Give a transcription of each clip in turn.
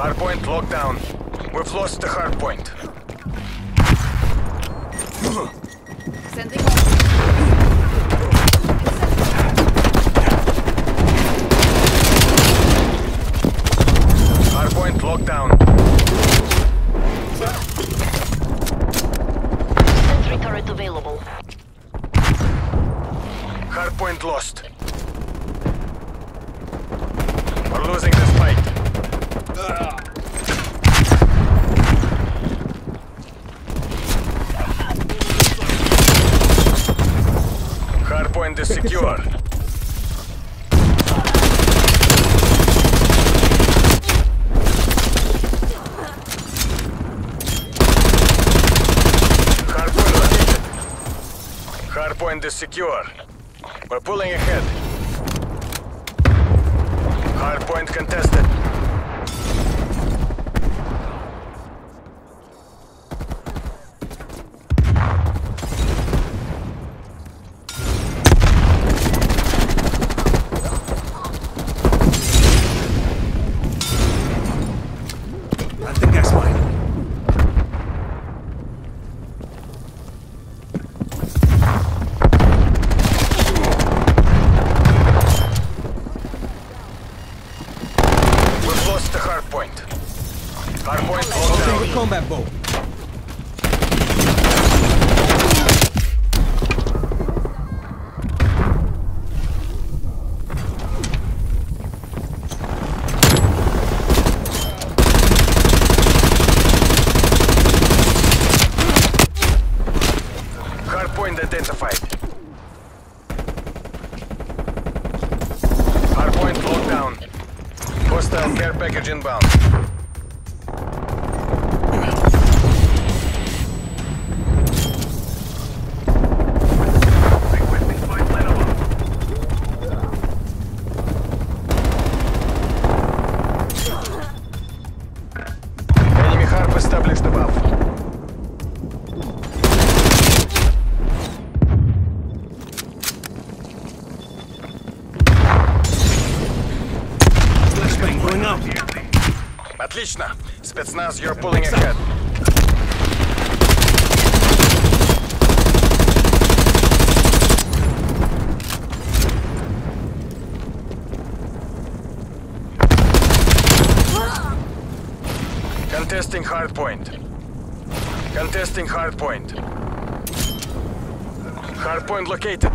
Hardpoint locked down. We've lost the hardpoint. Sending Hardpoint locked down. Sentry turret available. Hardpoint lost. We're losing this fight. Hardpoint is secure. Hardpoint is secure. We're pulling ahead. Hardpoint contested. The hardpoint. Locked down. With combat. Hardpoint identified. Hardpoint locked down. Hostile uh, care package inbound. Enemy harp established above. Отлично. Спецназ, you're pulling ahead. Contesting hardpoint. Contesting hardpoint. Hardpoint located.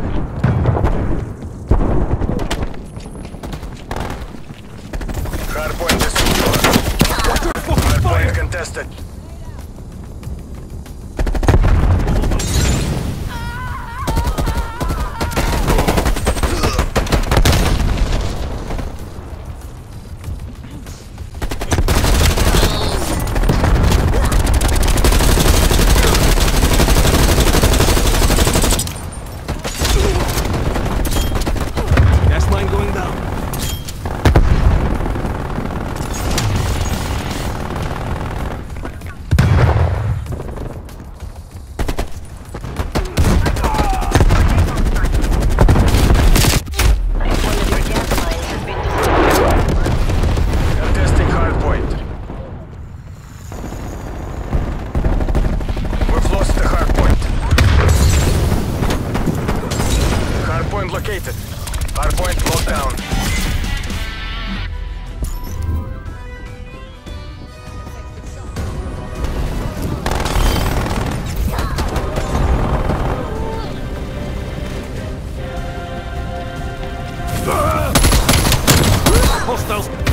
место activated. Hardpoint locked down. hostiles